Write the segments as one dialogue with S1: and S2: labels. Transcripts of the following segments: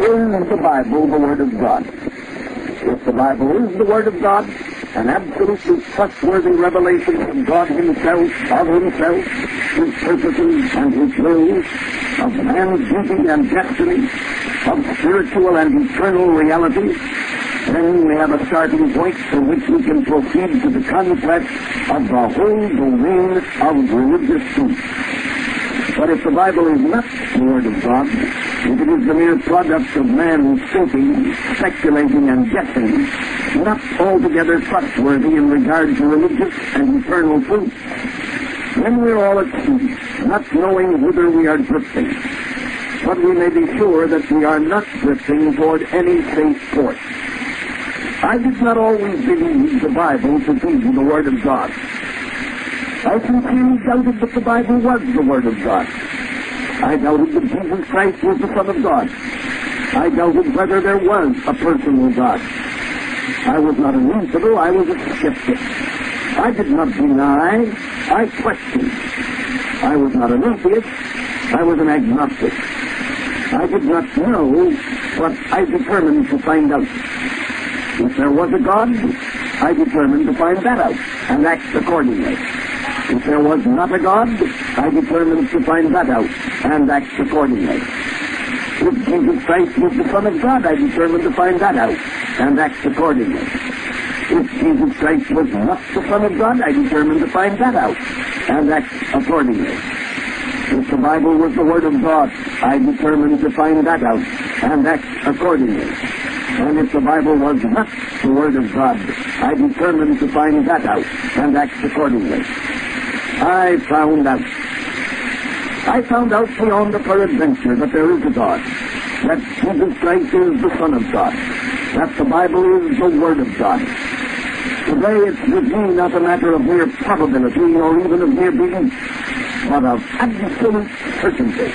S1: Is the Bible the Word of God? If the Bible is the Word of God, an absolutely trustworthy revelation of God Himself, of Himself, His purposes and His will, of man's duty and destiny, of spiritual and eternal reality, then we have a starting point from which we can proceed to the conquest of the whole domain of religious truth. But if the Bible is not the Word of God, it is the mere product of man's thinking, speculating, and guessing, not altogether trustworthy in regard to religious and eternal truth, then we're all at sea, not knowing whither we are drifting. But we may be sure that we are not drifting toward any safe port. I did not always believe the Bible to be the Word of God. I sincerely doubted that the Bible was the Word of God. I doubted that Jesus Christ was the Son of God. I doubted whether there was a personal God. I was not an infidel, I was a skeptic. I did not deny, I questioned. I was not an atheist, I was an agnostic. I did not know, but I determined to find out. If there was a God, I determined to find that out and act accordingly. If there was not a God, I determined to find that out and act accordingly. If Jesus Christ was the Son of God, I determined to find that out and act accordingly. If Jesus Christ was not the Son of God, I determined to find that out and act accordingly. If the Bible was the Word of God, I determined to find that out and act accordingly. And if the Bible was not the Word of God, I determined to find that out and act accordingly. I found out. I found out beyond a peradventure that there is a God, that Jesus Christ is the Son of God, that the Bible is the Word of God. Today it's with me not a matter of mere probability or even of mere belief, but of absolute certainty.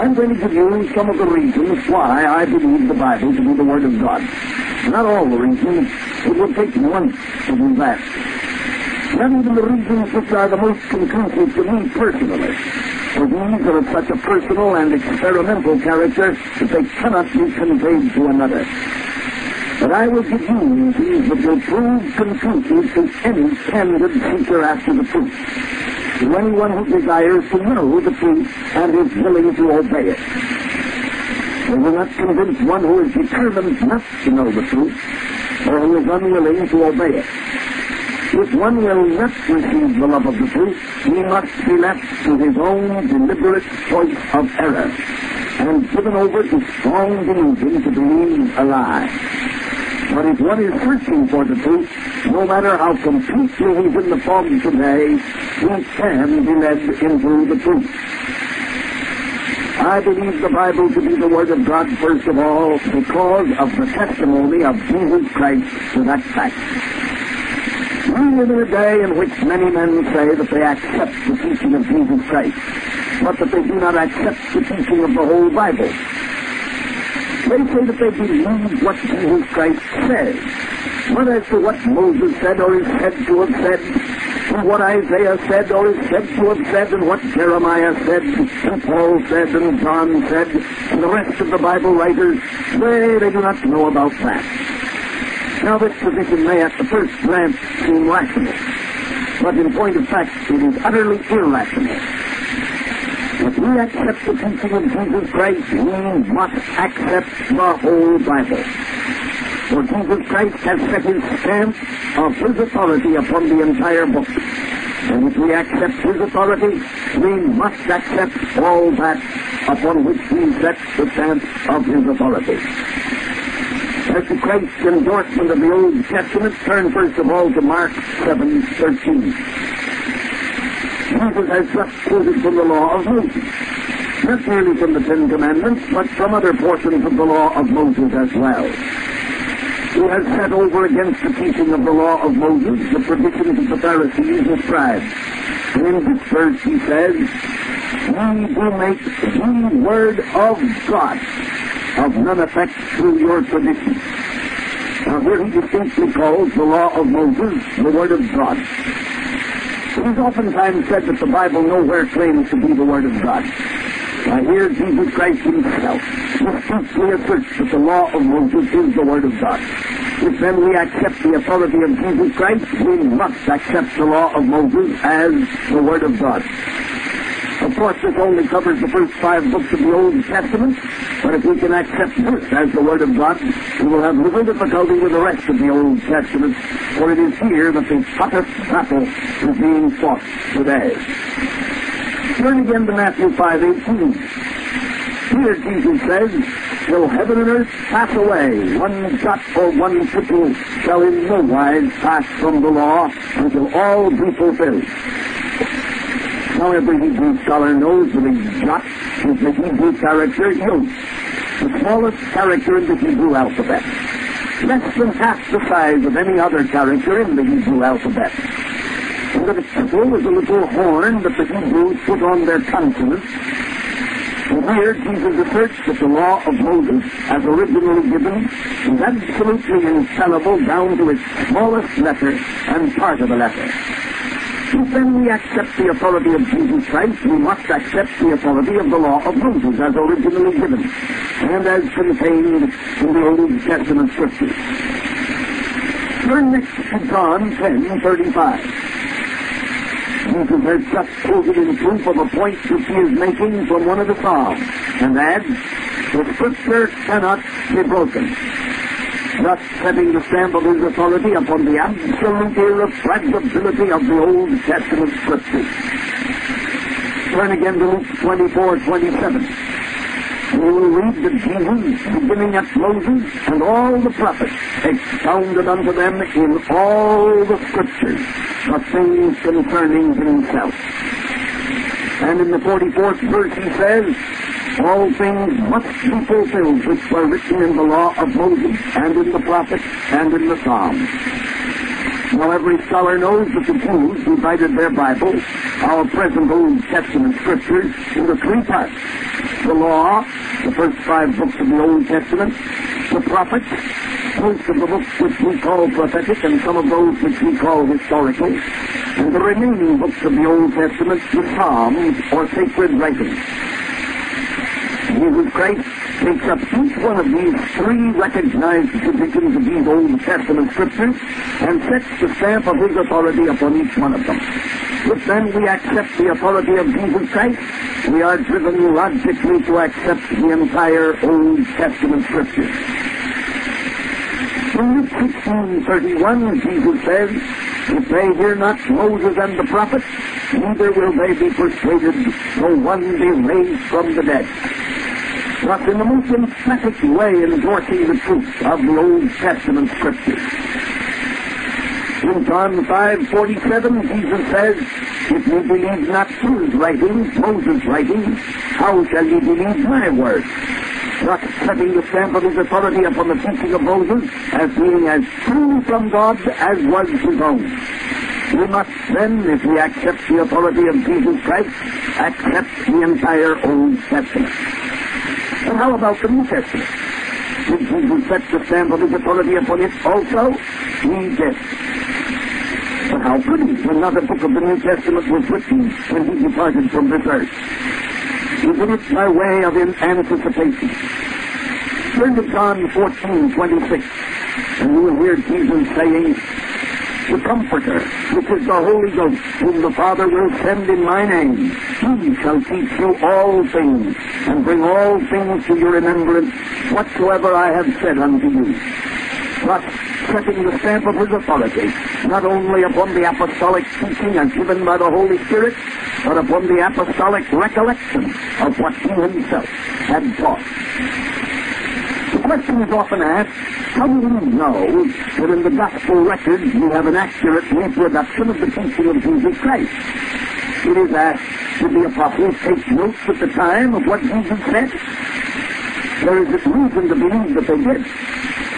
S1: I'm going to give you some of the reasons why I believe the Bible to be the Word of God. Not all the reasons. It would take months to do that. Not even the reasons which are the most conclusive to me personally. For these are of such a personal and experimental character that they cannot be conveyed to another. But I will give you these that will prove conclusive to any candid seeker after the truth to anyone who desires to know the truth and is willing to obey it. They will not convince one who is determined not to know the truth or who is unwilling to obey it. If one will not receive the love of the truth, he must be left to his own deliberate choice of error and given over to strong delusion to believe a lie. But if one is searching for the truth, no matter how completely he's in the fog today, he can be led into the truth. I believe the Bible to be the Word of God, first of all, because of the testimony of Jesus Christ to that fact. We live in a day in which many men say that they accept the teaching of Jesus Christ, but that they do not accept the teaching of the whole Bible. They say that they believe what Jesus Christ says. But as to what Moses said or is said to have said, and what Isaiah said or is said to have said, and what Jeremiah said, and Paul said, and John said, and the rest of the Bible writers, they, they do not know about that. Now this position may at the first glance seem rational, but in point of fact it is utterly irrational. If we accept the teaching of Jesus Christ, we must accept the whole Bible. For Jesus Christ has set his stamp of his authority upon the entire book. And if we accept his authority, we must accept all that upon which he sets the stamp of his authority. As to Christ's endorsement of the Old Testament, turn first of all to Mark 7, 13. Jesus has just quoted from the law of Moses. Not merely from the Ten Commandments, but from other portions of the law of Moses as well. He has set over against the teaching of the law of Moses the traditions of the Pharisees and scribes. And in this verse he says, Ye do make the word of God of none effect through your tradition. Now here he distinctly calls the law of Moses the word of God. It is oftentimes said that the Bible nowhere claims to be the Word of God. Now here Jesus Christ himself distinctly asserts that the law of Moses is the Word of God. If then we accept the authority of Jesus Christ, we must accept the law of Moses as the Word of God. Course, this only covers the first five books of the Old Testament, but if we can accept this as the Word of God, we will have little difficulty with the rest of the Old Testament, for it is here that the hottest battle is being fought today. Turn again to Matthew 5.18. Here Jesus says, Till heaven and earth pass away, one jot or one tittle shall in no wise pass from the law until all be fulfilled. Now every Hebrew scholar knows that a jot is the Hebrew character yod, the smallest character in the Hebrew alphabet. Less than half the size of any other character in the Hebrew alphabet. And a tittle is a little horn that the Hebrews put on their consonants and here Jesus asserts that the law of Moses, as originally given, is absolutely infallible down to its smallest letter and part of a letter. If then we accept the authority of Jesus Christ, we must accept the authority of the law of Moses as originally given and as contained in the Old Testament Scriptures. Turn next to John 10, 35. Jesus has just quoted in proof of a point which he is making from one of the Psalms, and adds, the Scripture cannot be broken thus setting the stamp of his authority upon the absolute irrefragability of the Old Testament Scriptures. Turn again to Luke 24, 27. We will read that Jesus, beginning at Moses and all the prophets, expounded unto them in all the Scriptures the things concerning himself. And in the 44th verse he says, all things must be fulfilled which were written in the law of Moses and in the prophets and in the Psalms. Now every scholar knows that the Jews divided their Bible, our present Old Testament scriptures, into three parts. The law, the first five books of the Old Testament, the prophets, most of the books which we call prophetic and some of those which we call historical, and the remaining books of the Old Testament, the Psalms, or sacred writings. Jesus Christ makes up each one of these three recognized divisions of these Old Testament scriptures and sets the stamp of his authority upon each one of them. If then we accept the authority of Jesus Christ, we are driven logically to accept the entire Old Testament scriptures. In Luke 16:31, Jesus says, If they hear not Moses and the prophets, neither will they be persuaded, though one be raised from the dead but in the most emphatic way endorsing the truth of the Old Testament Scriptures. In John 5:47, Jesus says, If ye believe not his writings, Moses' writings, how shall ye believe my words? Thus setting the stamp of his authority upon the teaching of Moses as being as true from God as was his own. We must then, if we accept the authority of Jesus Christ, accept the entire Old Testament. And how about the New Testament? Did Jesus set the stamp of his authority upon it also? He did. But how could he when not a book of the New Testament was written when he departed from this earth? He did it by way of anticipation. Turn to John 14, 26, and you will hear Jesus saying, the Comforter, which is the Holy Ghost, whom the Father will send in my name. He shall teach you all things, and bring all things to your remembrance, whatsoever I have said unto you. Thus, setting the stamp of his authority, not only upon the apostolic teaching as given by the Holy Spirit, but upon the apostolic recollection of what he himself had taught. The question is often asked, how do we know that in the gospel records we have an accurate reproduction of the teaching of Jesus Christ? It is asked, did the apostles take notes at the time of what Jesus said? There is reason to believe that they did.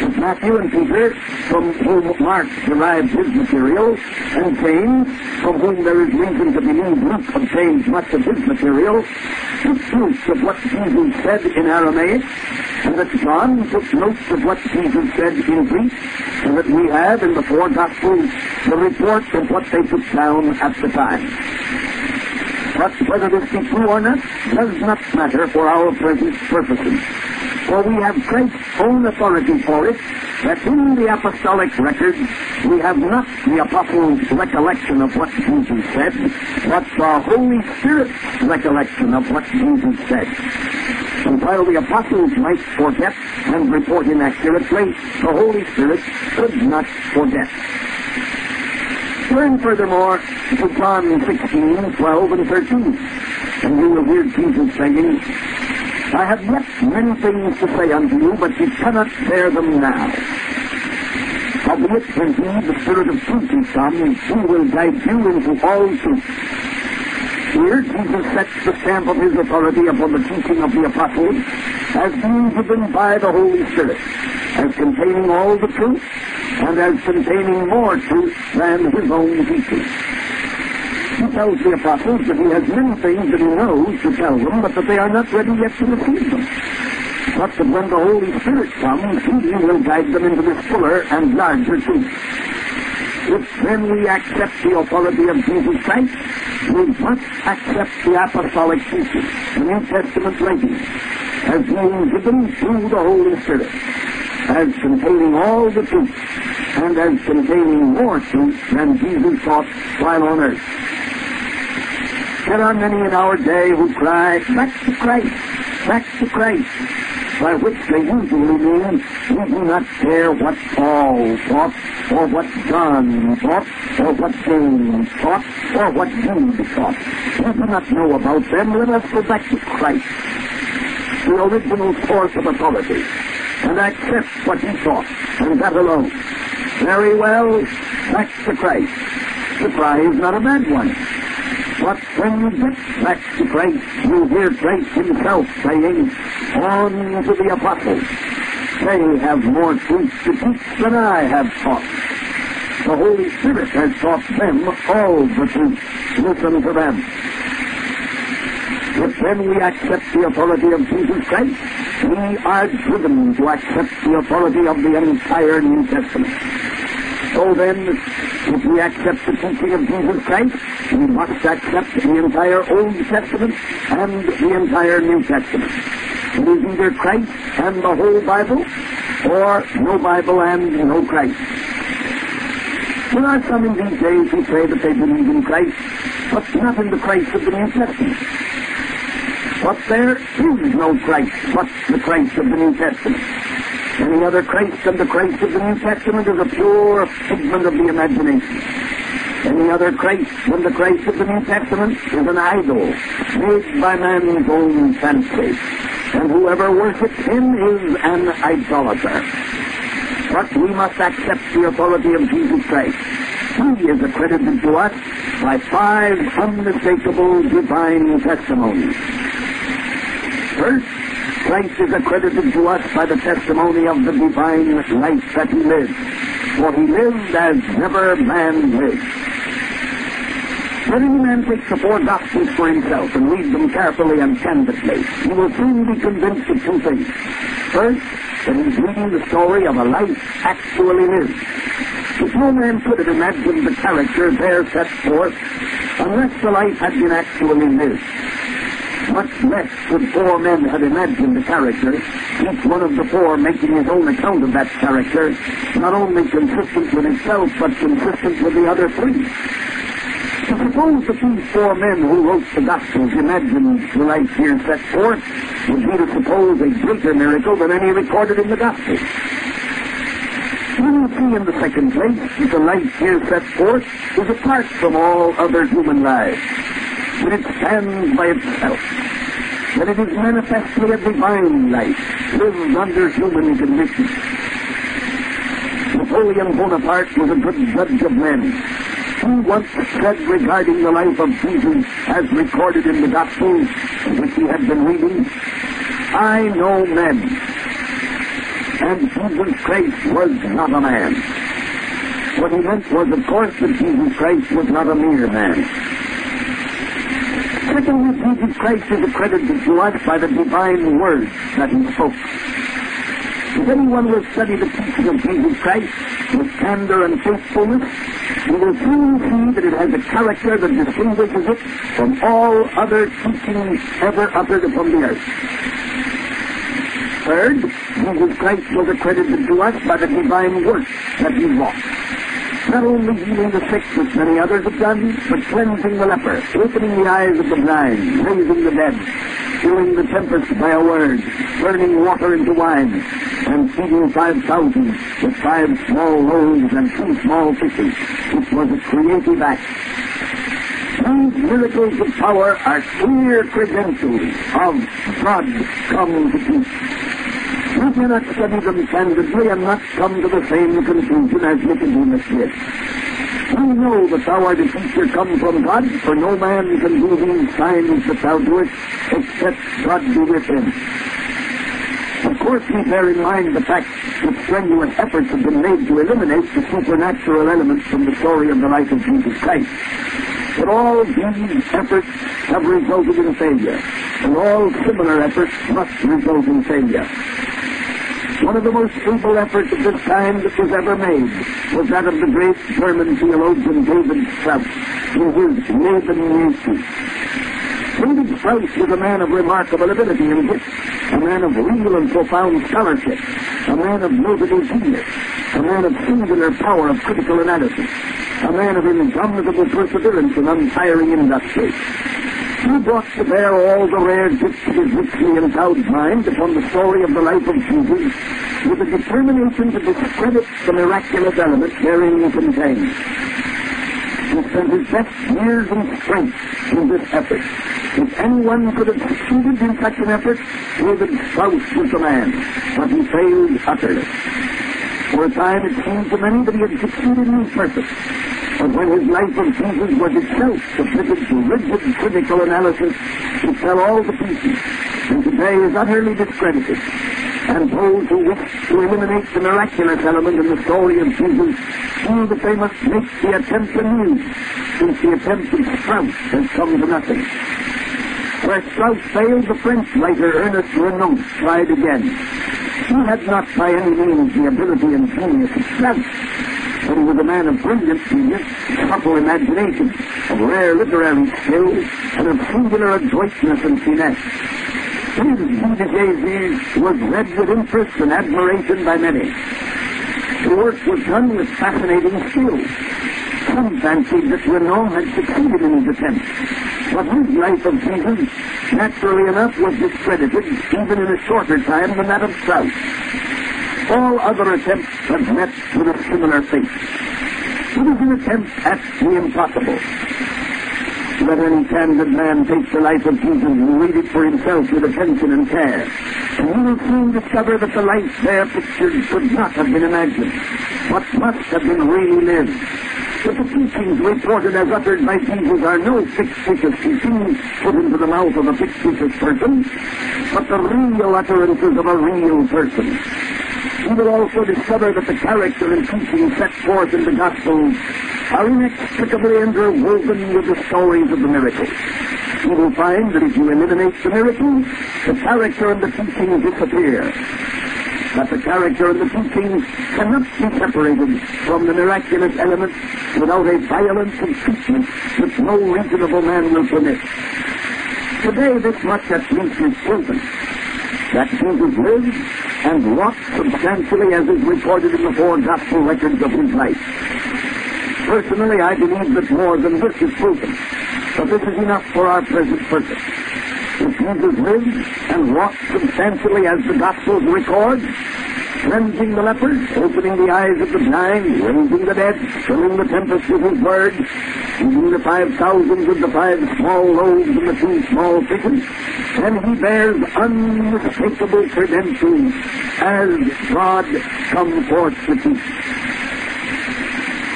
S1: With Matthew and Peter, from whom Mark derived his material, and James, from whom there is reason to believe Luke obtained much of his material, took proofs of what Jesus said in Aramaic, that John took notes of what Jesus said in Greek, and that we have in the four Gospels the report of what they took down at the time. But whether this be true or not does not matter for our present purposes. For we have Christ's own authority for it, that in the apostolic records we have not the apostles' recollection of what Jesus said, but the Holy Spirit's recollection of what Jesus said. And while the apostles might forget and report inaccurately, the Holy Spirit could not forget. Turn furthermore to John 16, 12, and 13, and you will hear Jesus saying, I have yet many things to say unto you, but you cannot bear them now. Howbeit, when he, the Spirit of truth, is come, he will guide you into all truth. Here, Jesus sets the stamp of his authority upon the teaching of the apostles as being given by the Holy Spirit, as containing all the truth, and as containing more truth than his own teaching. He tells the apostles that he has many things that he knows to tell them, but that they are not ready yet to receive them. But that when the Holy Spirit comes, he will guide them into this fuller and larger truth. If then we accept the authority of Jesus Christ, we must accept the apostolic teaching, the New Testament writings, as being given through the Holy Spirit, as containing all the truth, and as containing more truth than Jesus taught while on earth. There are many in our day who cry, back to Christ, back to Christ, by which they usually mean we do not care what Paul thought, or what John thought, or what James thought, or what Jude taught. We do not know about them. Let us go back to Christ, the original source of authority, and accept what he taught, and that alone. Very well, back to Christ. The cry is not a bad one. But when you get back to you hear Christ himself saying, On to the apostles. They have more truth to teach than I have taught. The Holy Spirit has taught them all the truth. Listen to them. If then we accept the authority of Jesus Christ, we are driven to accept the authority of the entire New Testament. So then, if we accept the teaching of Jesus Christ, we must accept the entire Old Testament and the entire New Testament. It is either Christ and the whole Bible, or no Bible and no Christ. There are some in these days who say that they believe in Christ, but not in the Christ of the New Testament. But there is no Christ but the Christ of the New Testament. Any other Christ than the Christ of the New Testament is a pure figment of the imagination. Any other Christ than the Christ of the New Testament is an idol made by man's own fancy. And whoever worships him is an idolater. But we must accept the authority of Jesus Christ. He is accredited to us by five unmistakable divine testimonies. First, Christ is accredited to us by the testimony of the divine life that he lived. For he lived as never man lived. When any man takes the four Gospels for himself and reads them carefully and candidly, he will soon be convinced of two things. First, that he's reading the story of a life actually lived. If no man could have imagined the character there set forth unless the life had been actually lived. Much less could four men have imagined the character, each one of the four making his own account of that character, not only consistent with himself, but consistent with the other three. To suppose that these four men who wrote the Gospels imagined the life here set forth would be to suppose a greater miracle than any recorded in the Gospels. We will see in the second place that the life here set forth is apart from all other human lives that it stands by itself, that it is manifestly a divine life, lived under human conditions. Napoleon Bonaparte was a good judge of men. He once said regarding the life of Jesus as recorded in the Gospels, which he had been reading, I know men, and Jesus Christ was not a man. What he meant was, of course, that Jesus Christ was not a mere man. Secondly, Jesus Christ is accredited to us by the divine word that he spoke. If anyone will study the teaching of Jesus Christ with candor and faithfulness, he will soon see that it has a character that distinguishes it from all other teachings ever uttered upon the earth. Third, Jesus Christ was accredited to us by the divine work that he wrought. Not only healing the sick, which many others have done, but cleansing the leper, opening the eyes of the blind, raising the dead, stilling the tempest by a word, turning water into wine, and feeding five thousand with five small loaves and two small fishes, which was a creative act. These miracles of power are clear credentials of God come to teach. We not study them candidly and not come to the same conclusion as Nicodemus did. We know that thou art a teacher come from God, for no man can do these signs that thou doest except God be with him. Of course, we bear in mind the fact that strenuous efforts have been made to eliminate the supernatural elements from the story of the life of Jesus Christ. But all these efforts have resulted in failure, and all similar efforts must result in failure. One of the most feeble efforts of this kind that was ever made was that of the great German theologian David Strauss in his Leben Jesu. David Strauss was a man of remarkable ability and wit, a man of real and profound scholarship, a man of notable genius, a man of singular power of critical analysis, a man of indomitable perseverance and untiring industry. He brought to bear all the rare gifts of his richly endowed mind upon the story of the life of Jesus with a determination to discredit the miraculous element therein contained. He spent his best years and strength in this effort. If anyone could have succeeded in such an effort, David Strauss was the man, but he failed utterly. For a time it seemed to many that he had succeeded in his purpose. But when his life of Jesus was itself submitted to rigid critical analysis, it fell all to pieces, and today is utterly discredited. And those who wish to eliminate the miraculous element in the story of Jesus feel that they must make the attempt anew, since the attempt of Strauss has come to nothing. Where Strauss failed, the French writer Ernest Renan tried again. He had not by any means the ability and genius of Strauss, but he was a man of brilliant genius, subtle imagination, of rare literary skill, and of singular adroitness and finesse. His de was read with interest and admiration by many. The work was done with fascinating skill. Some fancied that Renan had succeeded in his attempt, but his life of Jesus, naturally enough, was discredited even in a shorter time than that of Strauss. All other attempts have met with a similar fate. It is an attempt at the impossible. Let any candid man take the life of Jesus and read it for himself with attention and care. And he will soon discover that the life there pictured could not have been imagined, but must have been really lived. That the teachings reported as uttered by Jesus are no fictitious teachings put into the mouth of a fictitious person, but the real utterances of a real person. He will also discover that the character and teaching set forth in the Gospels are inextricably interwoven with the stories of the miracles. You will find that if you eliminate the miracles, the character and the teaching disappear. That the character and the teaching cannot be separated from the miraculous element without a violence of which no reasonable man will permit. Today this much at least is proven. That Jesus lived and walked substantially as is recorded in the four gospel records of his life. Personally, I believe that more than this is proven, but this is enough for our present purpose. If Jesus lived and walked substantially as the Gospels record, cleansing the lepers, opening the eyes of the blind, raising the dead, filling the tempest with his word, feeding the five thousands with the five small loaves and the two small fishes, and he bears unmistakable credentials as God come forth to teach.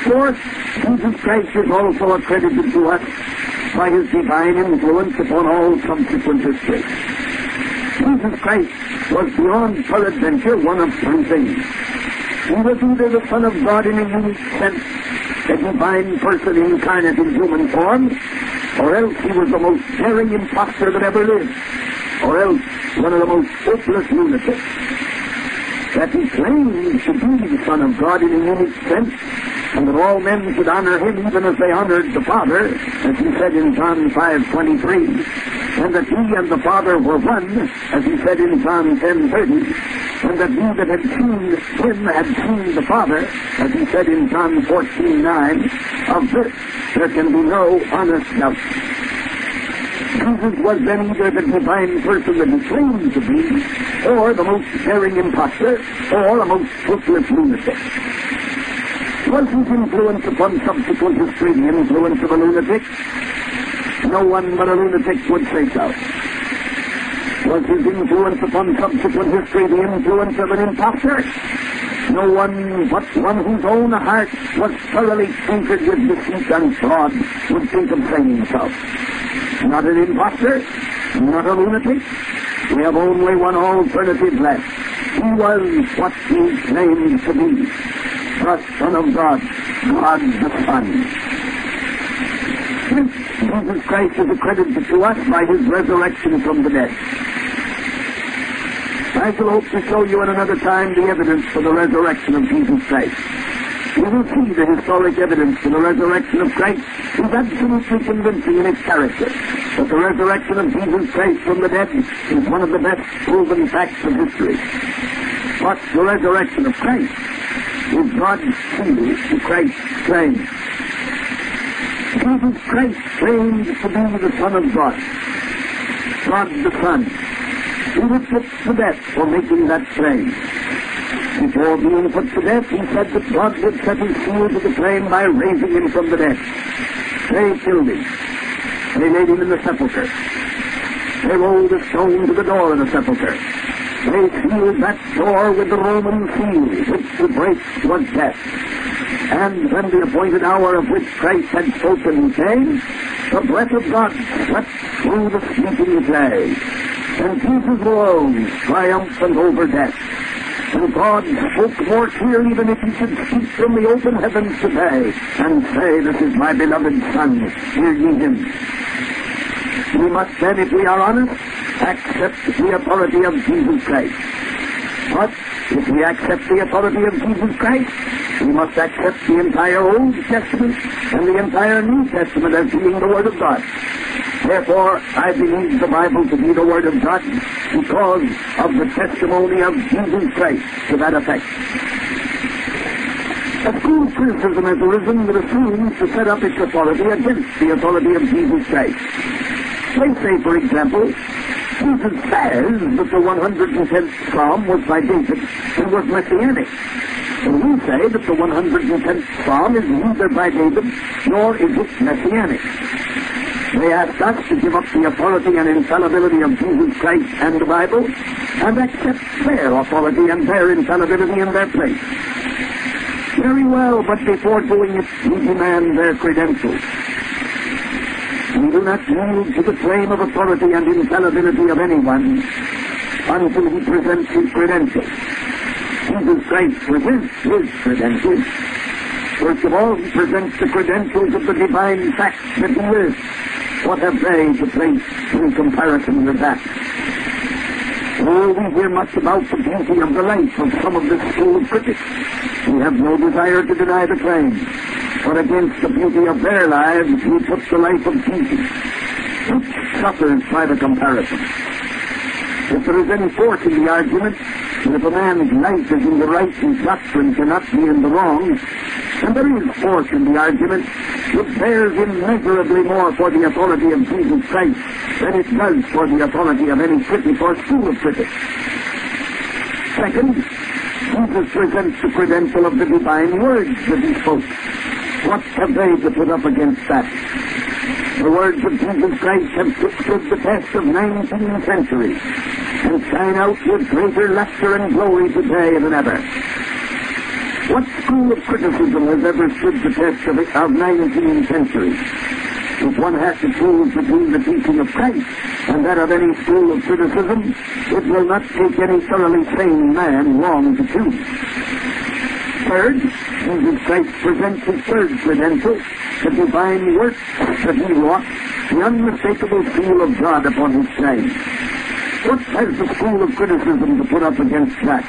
S1: Fourth, Jesus Christ is also accredited to us by his divine influence upon all subsequent history. Jesus Christ was beyond peradventure one of three things. He was either the Son of God in a unique sense, a divine person incarnate in human form, or else he was the most daring impostor that ever lived, or else one of the most hopeless lunatics. that he claims to be the Son of God in a unique sense, and that all men should honor him even as they honored the Father, as he said in John 5.23, and that he and the Father were one, as he said in John 10.30, and that he that had seen him had seen the Father, as he said in John 14.9, of this there can be no honest doubt. Jesus was then either the divine person that he claimed to be, or the most daring impostor, or a most ruthless lunatic. Was his influence upon subsequent history the influence of a lunatic? No one but a lunatic would say so. Was his influence upon subsequent history the influence of an impostor? No one but one whose own heart was thoroughly tainted with deceit and fraud would think of saying so. Not an impostor, not a lunatic. We have only one alternative left. He was what he claimed to be, the Son of God, God the Son. Jesus Christ is accredited to us by his resurrection from the dead. I shall hope to show you at another time the evidence for the resurrection of Jesus Christ. You will see the historic evidence for the resurrection of Christ is absolutely convincing in its character. But the resurrection of Jesus Christ from the dead is one of the best proven facts of history. But the resurrection of Christ is God's seal to Christ's claim. Jesus Christ claims to be the Son of God, God the Son. He was put to death for making that claim. Before being put to death, he said that God would set his seal to the claim by raising him from the dead. They killed him. They laid him in the sepulchre. They rolled a stone to the door of the sepulchre. They sealed that door with the Roman seal, which to break was death. And when the appointed hour of which Christ had spoken came, the breath of God swept through the sleeping clay. And Jesus alone triumphant over death. And God spoke more clearly than if he should speak from the open heavens today and say, This is my beloved Son, hear ye him. We must then, if we are honest, accept the authority of Jesus Christ. But if we accept the authority of Jesus Christ, we must accept the entire Old Testament and the entire New Testament as being the Word of God. Therefore, I believe the Bible to be the Word of God because of the testimony of Jesus Christ to that effect. A school criticism has arisen that assumes to set up its authority against the authority of Jesus Christ. They say, for example, Jesus says that the 110th Psalm was by David and was messianic. And we say that the 110th Psalm is neither by David nor is it messianic. They ask us to give up the authority and infallibility of Jesus Christ and the Bible and accept their authority and their infallibility in their place. Very well, but before doing it, we demand their credentials. We do not yield to the claim of authority and infallibility of anyone until he presents his credentials. Jesus Christ presents his credentials. First of all, he presents the credentials of the divine fact that he lives. What have they to place in comparison with that? Oh, we hear much about the beauty of the life of some of this school of critics. We have no desire to deny the claim. But against the beauty of their lives, we put the life of Jesus, which suffers by the comparison. If there is any force in the argument, and if a man's life is in the right, his doctrine cannot be in the wrong, and there is force in the argument, it bears immeasurably more for the authority of Jesus Christ than it does for the authority of any critic or school of critics. Second, Jesus presents the credential of the divine words that he spoke. What have they to put up against that? The words of Jesus Christ have stood the test of 19 centuries and shine out with greater luster and glory today than ever. School of criticism has ever stood the test of, of 19 centuries? If one has to choose between the teaching of Christ and that of any school of criticism, it will not take any thoroughly sane man long to choose. Third, Jesus Christ presents his third credential, the divine work that he wrought, the unmistakable seal of God upon his name. What has the school of criticism to put up against that?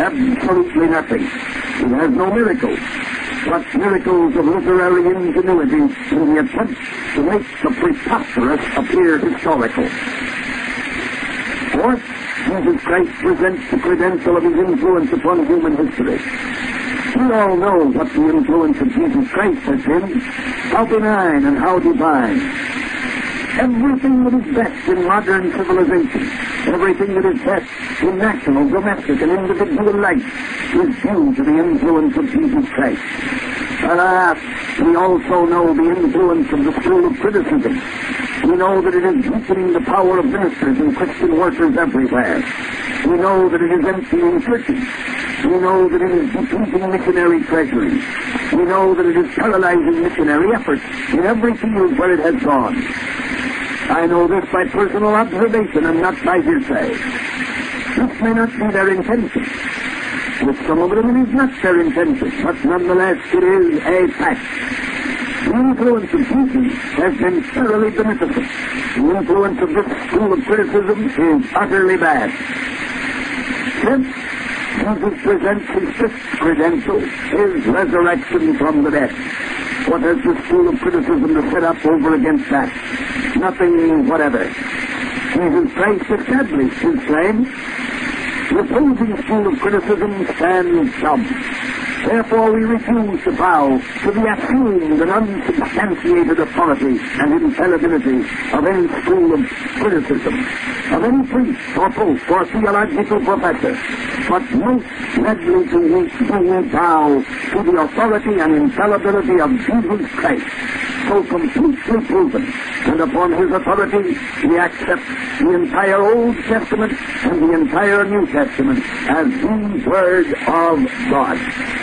S1: Absolutely nothing. It has no miracles. What miracles of literary ingenuity in the attempt to make the preposterous appear historical. Fourth, Jesus Christ presents the credential of his influence upon human history. We all know what the influence of Jesus Christ has been, how benign and how divine. Everything that is best in modern civilization, everything that is best in national, domestic, and individual life is due to the influence of Jesus Christ. Alas, we also know the influence of the school of criticism. We know that it is weakening the power of ministers and Christian workers everywhere. We know that it is emptying churches. We know that it is depleting missionary treasuries. We know that it is paralyzing missionary efforts in every field where it has gone. I know this by personal observation and not by hearsay. This may not be their intention. With some of them it is not their intention, but nonetheless it is a fact. The influence of Jesus has been thoroughly beneficent. The influence of this school of criticism is utterly bad. Fifth, Jesus presents his fifth credential, his resurrection from the dead. What has the school of criticism to set up over against that? Nothing whatever. Jesus Christ established his claim. The opposing school of criticism stands dumb. Therefore we refuse to bow to the assumed and unsubstantiated authority and infallibility of any school of criticism, of any priest or pope or theological professor, but most gladly do we bow to the authority and infallibility of Jesus Christ, completely proven, and upon his authority we accept the entire Old Testament and the entire New Testament as the Word of God.